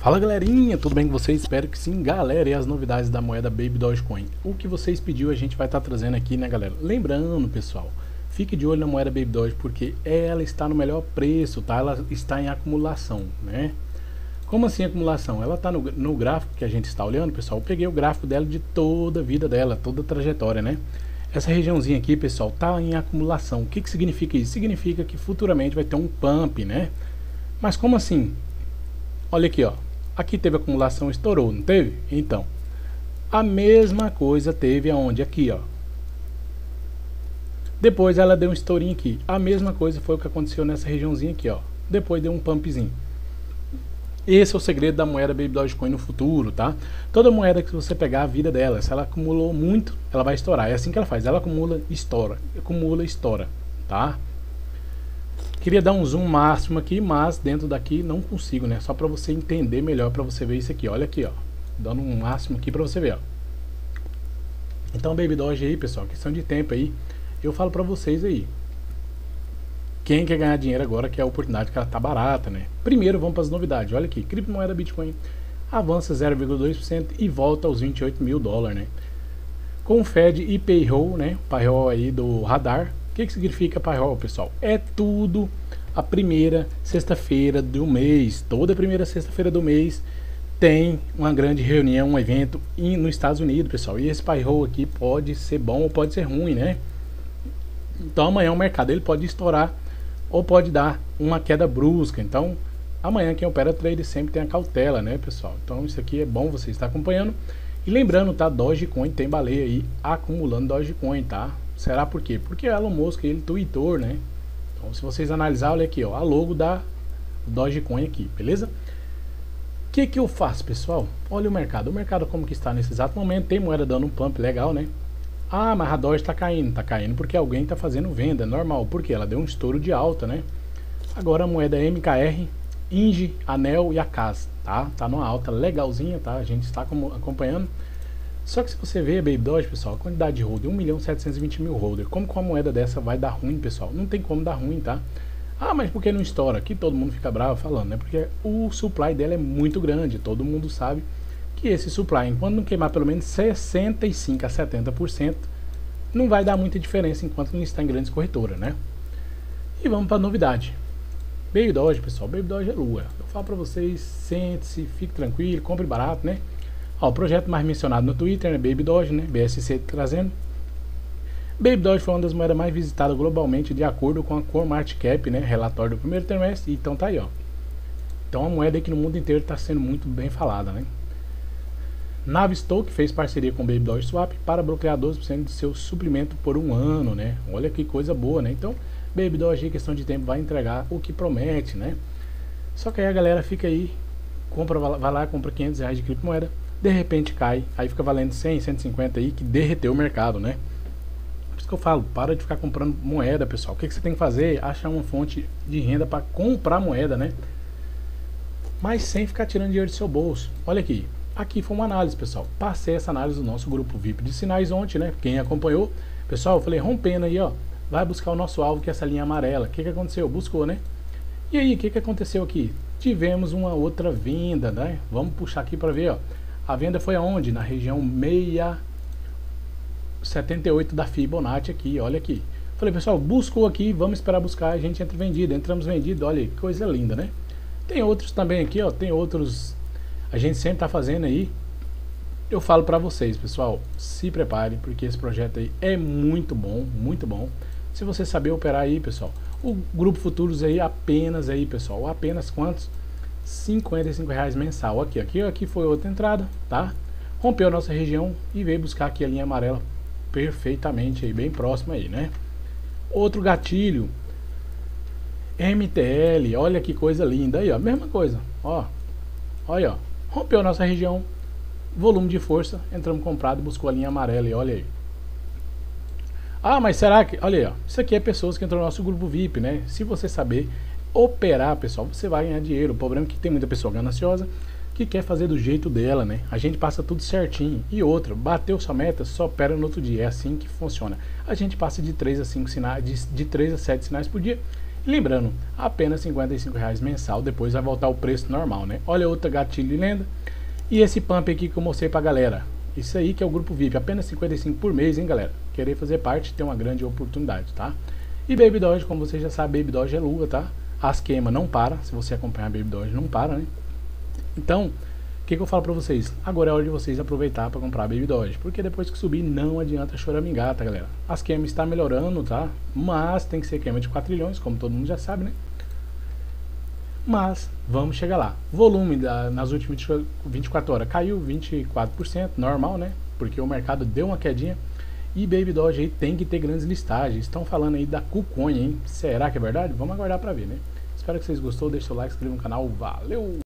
Fala galerinha, tudo bem com vocês? Espero que sim, galera, e as novidades da moeda Baby Dogecoin. O que vocês pediu a gente vai estar tá trazendo aqui, né galera? Lembrando, pessoal, fique de olho na moeda Baby Doge porque ela está no melhor preço, tá? Ela está em acumulação, né? Como assim acumulação? Ela está no, no gráfico que a gente está olhando, pessoal. Eu peguei o gráfico dela de toda a vida dela, toda a trajetória, né? Essa regiãozinha aqui, pessoal, está em acumulação. O que, que significa isso? Significa que futuramente vai ter um pump, né? Mas como assim? Olha aqui, ó. Aqui teve acumulação, estourou, não teve? Então, a mesma coisa teve aonde? Aqui, ó. Depois ela deu um estourinho aqui. A mesma coisa foi o que aconteceu nessa regiãozinha aqui, ó. Depois deu um pumpzinho. Esse é o segredo da moeda Baby Dogecoin no futuro, tá? Toda moeda que você pegar a vida dela, se ela acumulou muito, ela vai estourar. É assim que ela faz. Ela acumula, estoura. Acumula, estoura, tá? Queria dar um zoom máximo aqui, mas dentro daqui não consigo, né? Só para você entender melhor, para você ver isso aqui. Olha aqui, ó. Dando um máximo aqui para você ver, ó. Então, Baby Doge aí, pessoal, questão de tempo aí. Eu falo para vocês aí. Quem quer ganhar dinheiro agora, que é a oportunidade que ela tá barata, né? Primeiro, vamos para as novidades. Olha aqui, criptomoeda Bitcoin avança 0,2% e volta aos 28 mil dólares, né? Com o Fed e Payroll, né? Payroll aí do radar, que, que significa payroll, pessoal? É tudo a primeira sexta-feira do mês. Toda primeira sexta-feira do mês tem uma grande reunião, um evento nos Estados Unidos, pessoal. E esse payroll aqui pode ser bom ou pode ser ruim, né? Então amanhã o mercado ele pode estourar ou pode dar uma queda brusca. Então amanhã quem opera trade sempre tem a cautela, né, pessoal? Então isso aqui é bom você estar acompanhando. E lembrando, tá? Dogecoin tem baleia aí acumulando Dogecoin, tá? Será por quê? Porque Elon Musk, ele tweetou, né? Então, se vocês analisar, olha aqui, ó, a logo da Dogecoin aqui, beleza? O que que eu faço, pessoal? Olha o mercado. O mercado como que está nesse exato momento, tem moeda dando um pump legal, né? Ah, mas a Doge está caindo. Está caindo porque alguém está fazendo venda, normal. Porque ela deu um estouro de alta, né? Agora a moeda MKR, Inge, Anel e a Casa, tá? Tá numa alta legalzinha, tá? A gente está acompanhando. Só que se você ver Doge, pessoal, a quantidade de holder, 1 milhão 720 mil holder, como que uma moeda dessa vai dar ruim, pessoal? Não tem como dar ruim, tá? Ah, mas por que não estoura? Aqui todo mundo fica bravo falando, né? Porque o supply dela é muito grande, todo mundo sabe que esse supply, enquanto não queimar pelo menos 65 a 70%, não vai dar muita diferença enquanto não está em grandes corretoras, né? E vamos para a novidade. Baby Doge, pessoal, Baby Doge é lua. Eu falo para vocês, sente-se, fique tranquilo, compre barato, né? Ó, o projeto mais mencionado no Twitter, né, Baby Doge, né, BSC trazendo. Baby Doge foi uma das moedas mais visitadas globalmente de acordo com a CoinMarketCap, né, relatório do primeiro trimestre. Então tá aí, ó. Então a moeda que no mundo inteiro está sendo muito bem falada, né? Navistoke fez parceria com Baby Doge Swap para bloquear 12% de seu suprimento por um ano, né? Olha que coisa boa, né? Então, Baby Doge, em questão de tempo, vai entregar o que promete, né? Só que aí a galera fica aí, compra, vai lá, compra 500 reais de criptomoeda, de repente cai, aí fica valendo 100, 150 aí, que derreteu o mercado, né? Por isso que eu falo, para de ficar comprando moeda, pessoal. O que, que você tem que fazer? Achar uma fonte de renda para comprar moeda, né? Mas sem ficar tirando dinheiro do seu bolso. Olha aqui, aqui foi uma análise, pessoal. Passei essa análise do nosso grupo VIP de sinais ontem, né? Quem acompanhou, pessoal, eu falei, rompendo aí, ó, vai buscar o nosso alvo, que é essa linha amarela. O que, que aconteceu? Buscou, né? E aí, o que, que aconteceu aqui? Tivemos uma outra venda, né? Vamos puxar aqui para ver, ó. A venda foi aonde? Na região 678 da Fibonacci aqui, olha aqui. Falei, pessoal, buscou aqui, vamos esperar buscar, a gente entra vendido. Entramos vendido, olha que coisa linda, né? Tem outros também aqui, ó, tem outros, a gente sempre tá fazendo aí. Eu falo para vocês, pessoal, se preparem, porque esse projeto aí é muito bom, muito bom. Se você saber operar aí, pessoal, o Grupo Futuros aí apenas aí, pessoal, apenas quantos? 55 reais mensal. Aqui, aqui, aqui foi outra entrada, tá? Rompeu a nossa região e veio buscar aqui a linha amarela perfeitamente aí, bem próxima aí, né? Outro gatilho, MTL, olha que coisa linda aí, ó, mesma coisa, ó, olha, ó, rompeu a nossa região, volume de força, entramos comprado, buscou a linha amarela e olha aí. Ah, mas será que, olha aí, ó, isso aqui é pessoas que entram no nosso grupo VIP, né? Se você saber operar, pessoal, você vai ganhar dinheiro. O problema é que tem muita pessoa gananciosa que quer fazer do jeito dela, né? A gente passa tudo certinho. E outra, bateu sua meta, só opera no outro dia. É assim que funciona. A gente passa de 3 a 5 sinais, de, de 3 a 7 sinais por dia Lembrando, apenas 55 reais mensal, depois vai voltar o preço normal, né? Olha outra gatilho de lenda. E esse pump aqui que eu mostrei pra galera. Isso aí que é o grupo VIP, apenas 55 por mês, hein, galera? Querer fazer parte tem uma grande oportunidade, tá? E Baby Doge, como você já sabe, Baby Doge é luva, tá? As queima não para, se você acompanhar Baby Doge não para, né? Então, o que, que eu falo pra vocês? Agora é hora de vocês aproveitar para comprar Baby Doge, porque depois que subir não adianta choramingar, tá galera? As queimas está melhorando, tá? Mas tem que ser queima de 4 trilhões, como todo mundo já sabe, né? Mas vamos chegar lá. Volume da, nas últimas 24 horas caiu 24%, normal, né? Porque o mercado deu uma quedinha. E Baby Doge aí tem que ter grandes listagens. Estão falando aí da KuCoin, hein? Será que é verdade? Vamos aguardar para ver, né? Espero que vocês gostou, deixe seu like, inscreva no canal. Valeu!